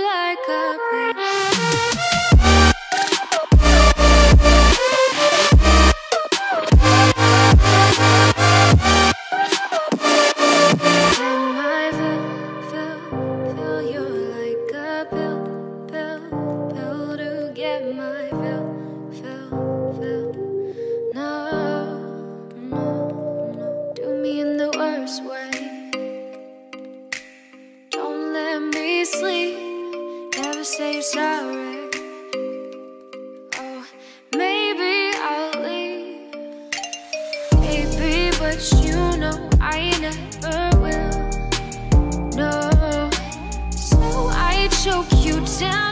like a breeze. sorry. Oh, maybe I'll leave. Maybe, but you know I never will. No, so I choke you down.